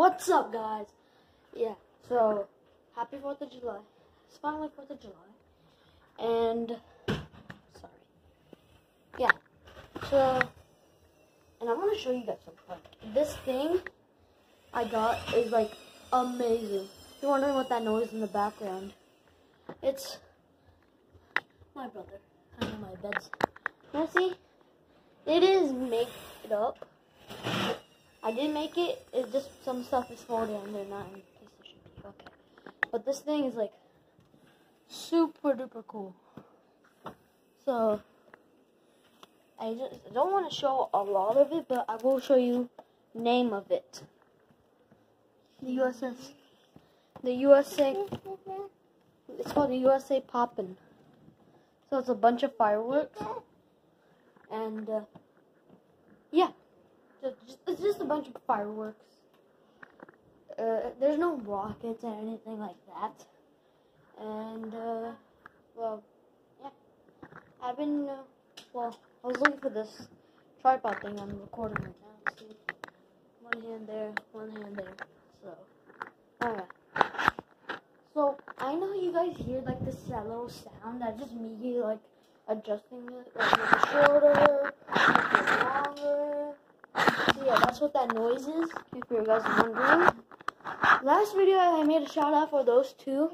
What's up, guys? Yeah, so happy 4th of July. It's finally 4th of July. And, sorry. Yeah, so, and I want to show you guys something. This thing I got is like amazing. If you're wondering what that noise in the background, it's my brother under my beds. Now see, it is made up. I didn't make it. It's just some stuff is folded under, not in PlayStation. Okay, but this thing is like super duper cool. So I just don't want to show a lot of it, but I will show you name of it. The USS, the USA. It's called the USA Poppin'. So it's a bunch of fireworks, and uh, yeah, just, it's just a bunch of fireworks. Uh, there's no rockets or anything like that, and uh, well, yeah, I've been uh, well. I was looking for this tripod thing I'm recording right now. See, one hand there, one hand there. So, alright. So, I know you guys hear like this that little sound. That's just me like adjusting it, like shorter, longer. That's what that noise is. If you guys are wondering. Last video I made a shout out for those two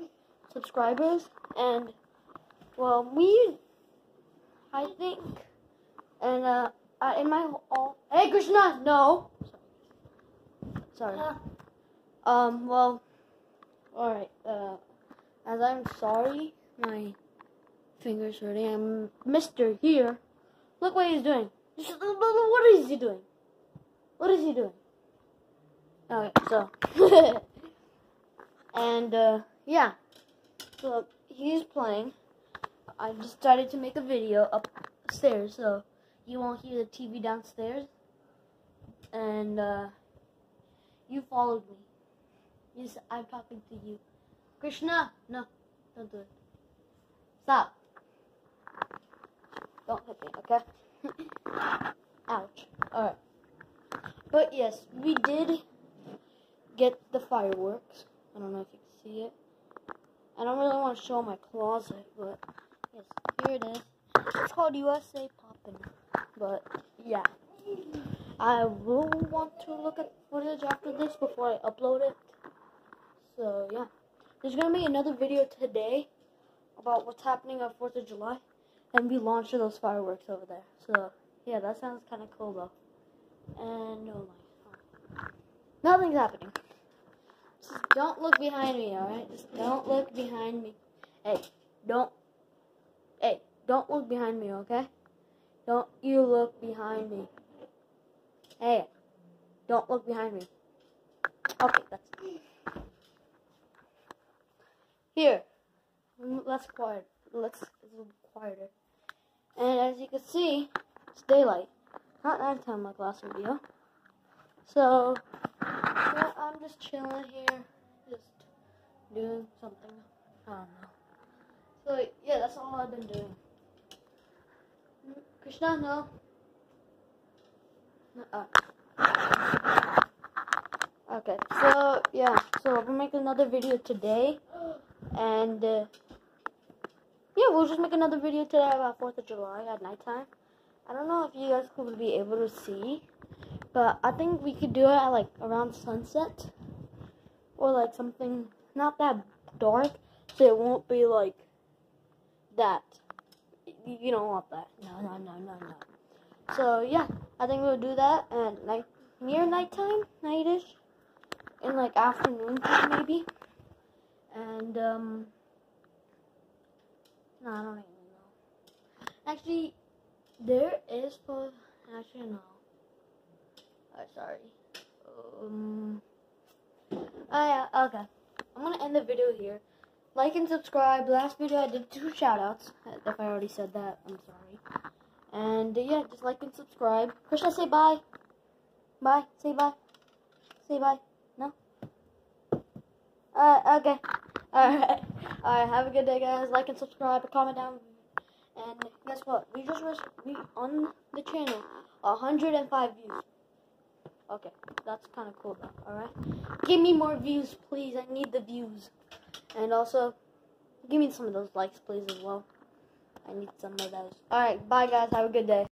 subscribers, and well, we, I think, and uh, uh in my all, hey Krishna, no, sorry, sorry. Um, well, alright, uh, as I'm sorry, my finger's hurting. I'm Mr. here. Look what he's doing. What is he doing? What is he doing? Okay, so, and, uh, yeah, so he's playing. I decided to make a video upstairs, so you won't hear the TV downstairs. And, uh, you followed me. Yes, I'm talking to you. Krishna, no, don't do it. Stop. Don't hit me, okay? Ouch. Alright. But yes, we did get the fireworks. I don't know if you can see it. I don't really want to show my closet, but yes, here it is. It's called USA Poppin'. But yeah. I will want to look at footage after this before I upload it. So yeah. There's gonna be another video today about what's happening on 4th of July. And we launched those fireworks over there. So yeah, that sounds kinda cool though. And oh my Nothing's happening. Just don't look behind me, alright? Just don't look behind me. Hey, don't Hey, don't look behind me, okay? Don't you look behind me. Hey, don't look behind me. Okay, that's here. Let's quiet. Let's quieter. And as you can see, it's daylight, not nighttime like last video. So yeah, I'm just chilling here, just doing something. I don't know. So yeah, that's all I've been doing. Krishna, no. Uh, okay, so yeah, so we'll make another video today, and uh, yeah, we'll just make another video today about 4th of July at nighttime. I don't know if you guys could be able to see, but I think we could do it at like around sunset, or like something not that dark, so it won't be like that. You don't want that. No, no, no, no, no. So yeah, I think we'll do that and like near nighttime, nightish, in like afternoon maybe. And um, no, I don't even know. Actually, there is for actually no. Oh, sorry. Um. Oh yeah. Okay. I'm gonna end the video here. Like and subscribe. Last video I did two shoutouts. If I already said that, I'm sorry. And uh, yeah, just like and subscribe. Krishna, say bye. Bye. Say bye. Say bye. No? Uh, okay. Alright. Alright, have a good day, guys. Like and subscribe. Comment down. And guess what? We just we on the channel 105 views. Okay, that's kind of cool though. All right, give me more views, please. I need the views, and also give me some of those likes, please, as well. I need some of those. All right, bye guys. Have a good day.